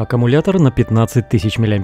Аккумулятор на 15 тысяч мАч,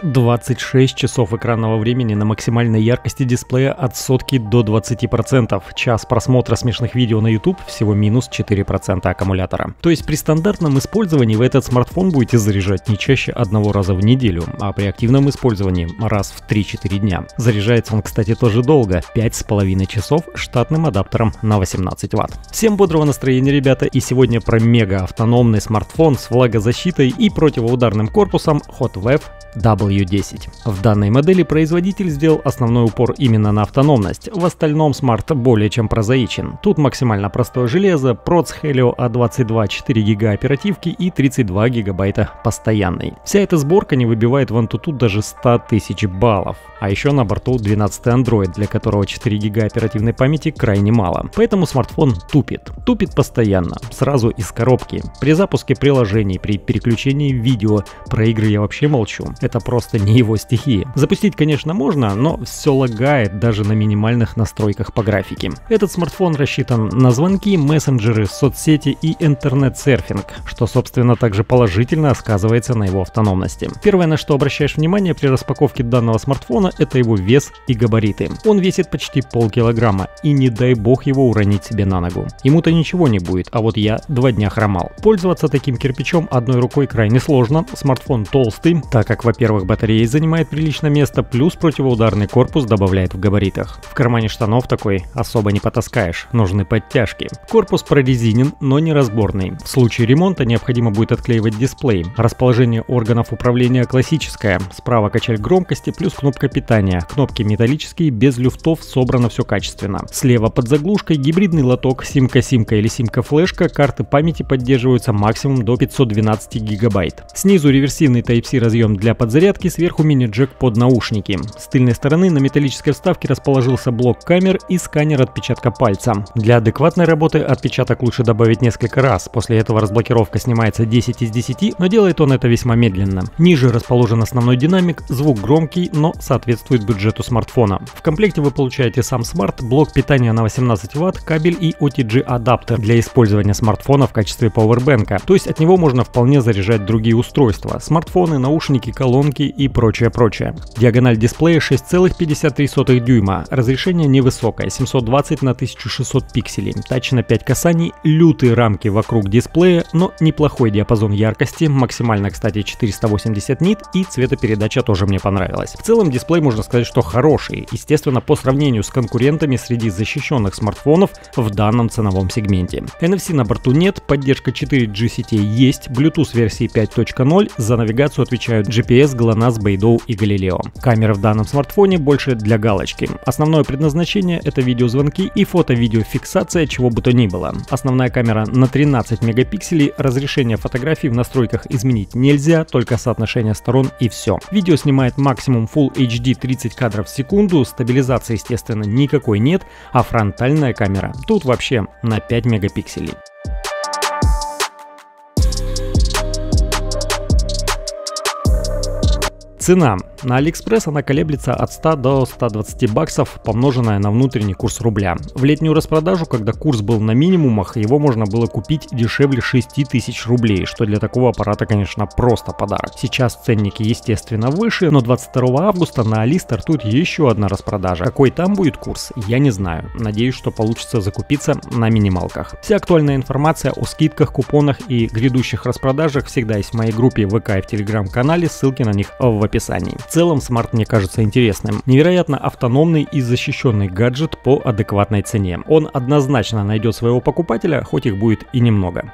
26 часов экранного времени на максимальной яркости дисплея от сотки до 20%, час просмотра смешных видео на YouTube всего минус 4% аккумулятора. То есть при стандартном использовании вы этот смартфон будете заряжать не чаще одного раза в неделю, а при активном использовании раз в 3-4 дня. Заряжается он, кстати, тоже долго, 5,5 часов штатным адаптером на 18 Вт. Всем бодрого настроения, ребята, и сегодня про мега автономный смартфон с влагозащитой и против противоударным корпусом HotWave W10. В данной модели производитель сделал основной упор именно на автономность, в остальном смарт более чем прозаичен. Тут максимально простое железо, проц Helio A22 4 ГБ оперативки и 32 ГБ постоянной. Вся эта сборка не выбивает в Antutu даже 100 тысяч баллов. А еще на борту 12 Android, для которого 4 ГБ оперативной памяти крайне мало. Поэтому смартфон тупит. Тупит постоянно, сразу из коробки. При запуске приложений, при переключении видео, про игры я вообще молчу это просто не его стихии. Запустить, конечно, можно, но все лагает даже на минимальных настройках по графике. Этот смартфон рассчитан на звонки, мессенджеры, соцсети и интернет-серфинг, что, собственно, также положительно сказывается на его автономности. Первое, на что обращаешь внимание при распаковке данного смартфона, это его вес и габариты. Он весит почти полкилограмма, и не дай бог его уронить себе на ногу. Ему-то ничего не будет, а вот я два дня хромал. Пользоваться таким кирпичом одной рукой крайне сложно, смартфон толстый, так как, во во-первых, батарея занимает прилично место, плюс противоударный корпус добавляет в габаритах. В кармане штанов такой особо не потаскаешь, нужны подтяжки. Корпус прорезинен, но не разборный. В случае ремонта необходимо будет отклеивать дисплей. Расположение органов управления классическое. Справа качель громкости плюс кнопка питания. Кнопки металлические, без люфтов, собрано все качественно. Слева под заглушкой гибридный лоток, симка-симка или симка-флешка, карты памяти поддерживаются максимум до 512 гигабайт. Снизу реверсивный Type-C разъем для подзарядки, сверху мини-джек под наушники. С тыльной стороны на металлической вставке расположился блок камер и сканер отпечатка пальца. Для адекватной работы отпечаток лучше добавить несколько раз, после этого разблокировка снимается 10 из 10, но делает он это весьма медленно. Ниже расположен основной динамик, звук громкий, но соответствует бюджету смартфона. В комплекте вы получаете сам смарт, блок питания на 18 Вт, кабель и OTG адаптер для использования смартфона в качестве пауэрбэнка, то есть от него можно вполне заряжать другие устройства, смартфоны, наушники, колонки, и прочее-прочее. Диагональ дисплея 6,53 дюйма, разрешение невысокое, 720 на 1600 пикселей, touch на 5 касаний, лютые рамки вокруг дисплея, но неплохой диапазон яркости, максимально, кстати, 480 нит и цветопередача тоже мне понравилась. В целом дисплей можно сказать, что хороший, естественно, по сравнению с конкурентами среди защищенных смартфонов в данном ценовом сегменте. NFC на борту нет, поддержка 4G сетей есть, Bluetooth версии 5.0, за навигацию отвечают GPS, GLONASS, Beidou и Galileo. Камера в данном смартфоне больше для галочки. Основное предназначение это видеозвонки и фото-видеофиксация чего бы то ни было. Основная камера на 13 мегапикселей, разрешение фотографий в настройках изменить нельзя, только соотношение сторон и все. Видео снимает максимум Full HD 30 кадров в секунду, стабилизации естественно никакой нет, а фронтальная камера тут вообще на 5 мегапикселей. Цена на Алиэкспресс она колеблется от 100 до 120 баксов, помноженная на внутренний курс рубля. В летнюю распродажу, когда курс был на минимумах, его можно было купить дешевле 6 тысяч рублей, что для такого аппарата, конечно, просто подарок. Сейчас ценники, естественно, выше, но 22 августа на Али стартует еще одна распродажа. Какой там будет курс, я не знаю. Надеюсь, что получится закупиться на минималках. Вся актуальная информация о скидках, купонах и грядущих распродажах всегда есть в моей группе ВК и в Телеграм-канале, ссылки на них в описании целом смарт мне кажется интересным. Невероятно автономный и защищенный гаджет по адекватной цене. Он однозначно найдет своего покупателя, хоть их будет и немного.